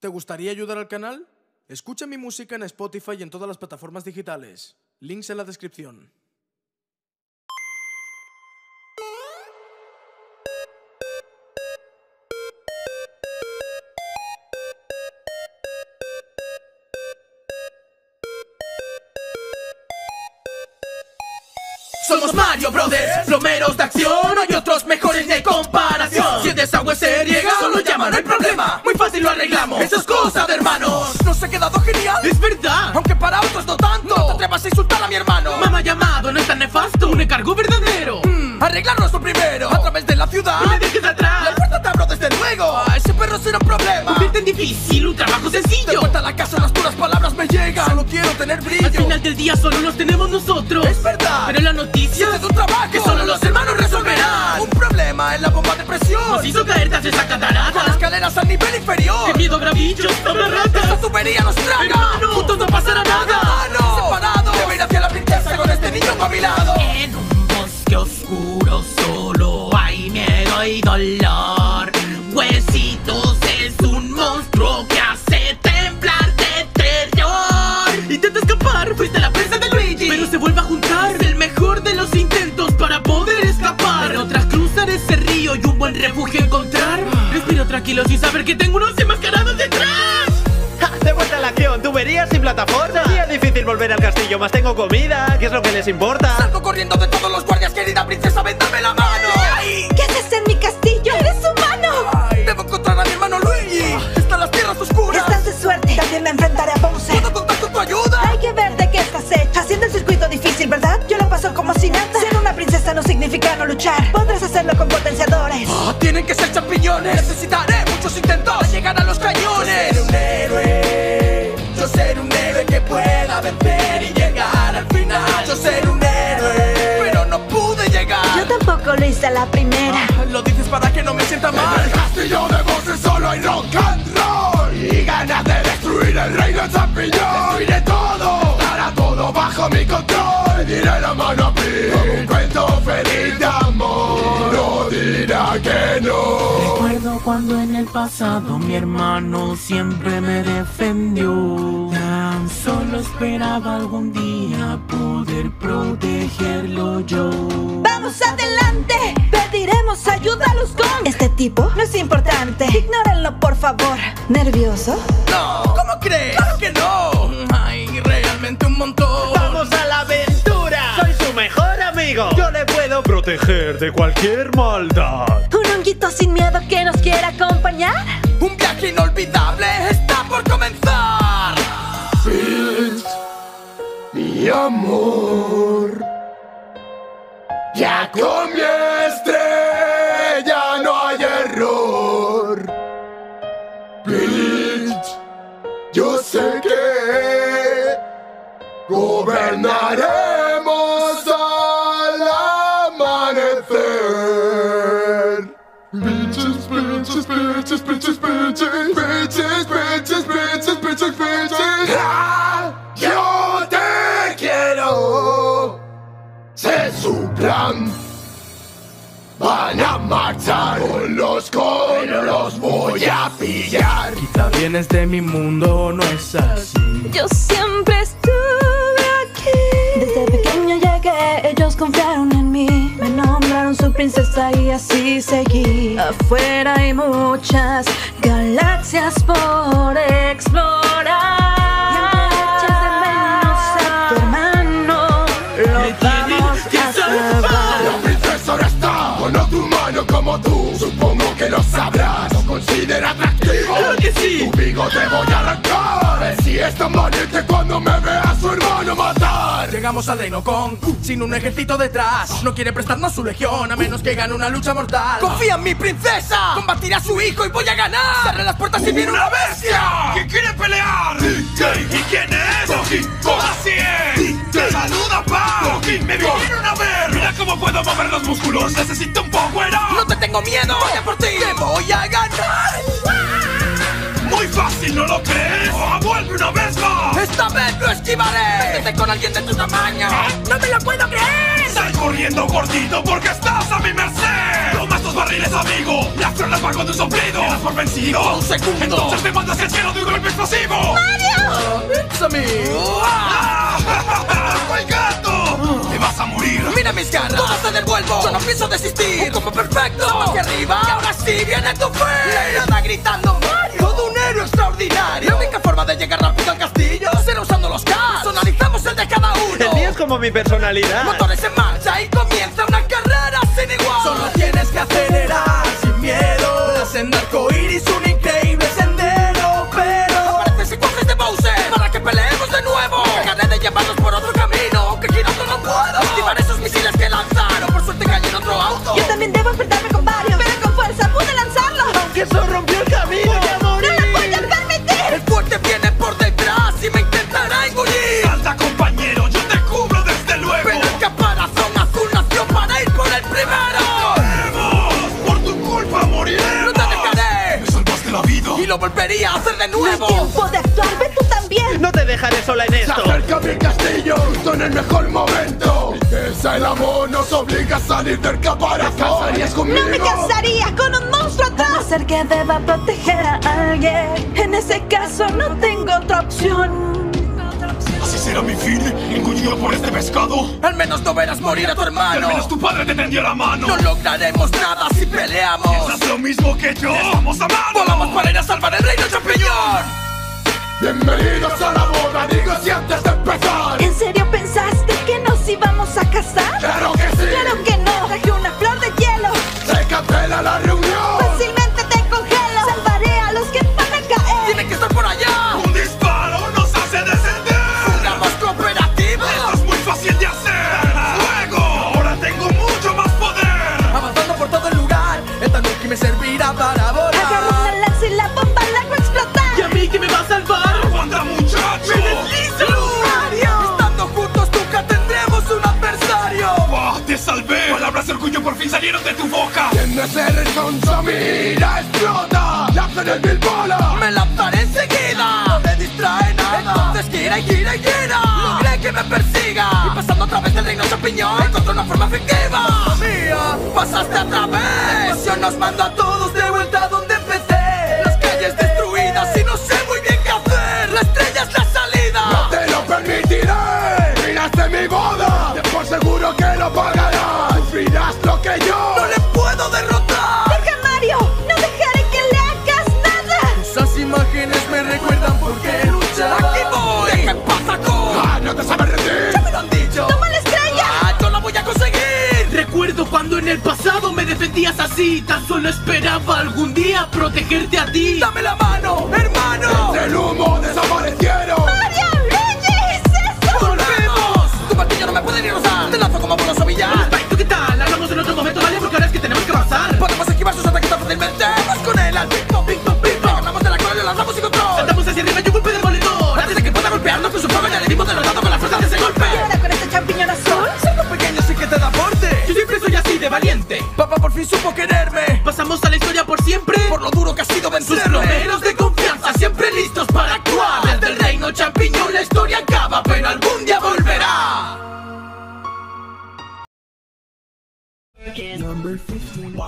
¿Te gustaría ayudar al canal? Escucha mi música en Spotify y en todas las plataformas digitales. Links en la descripción. Somos Mario Brothers, plomeros de acción hermanos ¿Nos ha quedado genial? Es verdad. Aunque para otros no tanto. No te atrevas a insultar a mi hermano. Mamá llamado, no es tan nefasto. Un encargo verdadero. Mm, Arreglarnos lo primero. A través de la ciudad. No me dejes atrás. La puerta te abro desde luego. Ah, Ese perro será un problema. Convierte en difícil un trabajo sencillo. De vuelta a la casa las puras palabras me llegan. Solo quiero tener brillo. Al final del día solo nos tenemos nosotros. Es verdad. Pero la noticia es un trabajo Que solo los hermanos resolverán. Un problema en la bomba de presión. Nos hizo caer tras esa catarata. Con escaleras al nivel inferior. ¡Qué miedo, bravillos, ratas Tubería nos traga Hermano, juntos no pasará nada. Hermano, separado Debo ir hacia la princesa con este niño a mi lado En un bosque oscuro solo hay miedo y dolor. Huesitos es un monstruo que hace temblar de terror. Intenta escapar, fuiste la presa de Luigi. Pero se vuelve a juntar. Es el mejor de los intentos para poder escapar. Pero tras cruzar ese río y un buen refugio encontrar. Respiro tranquilo sin saber que tengo unos sin plataforma Y es difícil volver al castillo, más tengo comida ¿Qué es lo que les importa? Salgo corriendo de todos los guardias, querida princesa, ven dame la mano ¡Ay! ¿Qué haces en mi castillo? ¡Eres humano! Ay, debo encontrar a mi hermano Luigi Están las tierras oscuras Estás de suerte, también me enfrentaré a Bowser ¿Puedo contar con tu ayuda? Hay que ver de qué estás hecho Haciendo el circuito difícil, ¿verdad? Yo lo paso como si nada Ser una princesa no significa no luchar Podrás hacerlo con potenciadores oh, Tienen que ser champiñones Necesitaré la primera. Ah, Lo dices para que no me sienta mal. En el castillo de voces solo hay rock and roll. Y ganas de destruir el reino champiñón Destruiré todo, dará todo bajo mi control. Diré la mano a mí como un cuento feliz de amor. No dirá que no Recuerdo cuando en el pasado mi hermano siempre me defendió. Tan solo esperaba algún día poder protegerlo yo. ¡Vamos adelante! Pediremos ayuda a los Kong Este tipo no es importante Ignórenlo, por favor ¿Nervioso? No, ¿cómo crees? ¡Claro que no! Ay, realmente un montón ¡Vamos a la aventura! ¡Soy su mejor amigo! Yo le puedo proteger de cualquier maldad ¿Un honguito sin miedo que nos quiera acompañar? Un viaje inolvidable está por comenzar. Peach, mi amor. Ya con mi estrella no hay error. Peach, yo sé que gobernaremos Bitches, bitches, bitches, bitches, bitches, bitches, bitches, bitches, bitches. ¡Ah! Yo te quiero. Sé su plan. Van a marchar con los con los voy a pillar. Quizá vienes de mi mundo, no es así. Yo siempre estuve aquí. Desde pequeño llegué, ellos confiaron en mí. Princesa y así seguí. Afuera hay muchas galaxias por explorar. Como tú. Supongo que lo sabrás. Lo considera atractivo. ¡Claro que sí! Tu bigote voy a arrancar. Si es tan valiente cuando me vea a su hermano matar. Llegamos al Reino Kong sin un ejército detrás. No quiere prestarnos su legión a menos que gane una lucha mortal. ¡Confía en mi princesa! Combatiré a su hijo y voy a ganar. Cerré las puertas y viene una bestia. ¿Quién quiere pelear? ¿Y quién es? Así es. Saluda, pa. Me vinieron a ver. Mira cómo puedo mover los músculos. Necesito un power up. No te tengo miedo. Voy a por ti. Te voy a ganar. Muy fácil, ¿no lo crees? ¡Oh, ¡Vuelve una vez más! Esta vez lo esquivaré. Métete con alguien de tu tamaño. ¡No me lo puedo creer! ¡Sal corriendo, gordito, porque estás a mi merced! ¡Toma estos barriles, amigo! ¡Las trolas van con tu soplido! ¿Te das por vencido? Un segundo. Entonces me mandas el cielo de un golpe explosivo. It's a me. ¡Ah! A! Mira mis todo te devuelvo. Yo no pienso desistir. Un combo perfecto. Hacia arriba. Y ahora sí viene tu fe. La nada gritando Mario. Todo un héroe extraordinario. La única forma de llegar rápido al castillo será usando los cars. Personalizamos el de cada uno. El mío es como mi personalidad. Motores en marcha y comienza una carrera sin igual. Solo tienes que acelerar sin miedo. La senda arcoíris, un y lo volvería a hacer de No es nuevo. tiempo de actuar, ve tú también. No te dejaré sola en se esto. acerca mi castillo justo en el mejor momento. Esa el amor nos obliga a salir del caparazón. ¿Te casarías conmigo? No me casaría con un monstruo atrás. Puede ser que deba proteger a alguien. En ese caso no tengo otra opción. ¿Así será mi fin? ¿Engullido por este pescado? Al menos no verás morir a tu Al hermano. menos tu padre te tendió la mano. No lograremos nada si peleamos. ¿Piensas lo mismo que yo? ¡Estamos a mano! Volamos para ir a salvar el reino champiñón. Bienvenidos a la boda, digo si antes Tienes el resonso, mira, explota. Lanzan el mil bolas. Me lanzaré enseguida. No me distrae nada. Entonces gira y gira y gira. Logré que me persiga. Y pasando a través del reino champiñón. Encontré una forma efectiva. Mía, pasaste a través. La nos mandó a todos en el pasado me defendías así. Tan solo esperaba algún día protegerte a ti.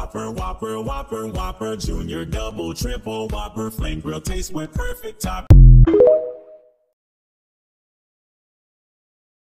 Whopper, Whopper, Whopper, Whopper, Junior, Double, Triple, Whopper, Flame Grill taste with perfect top.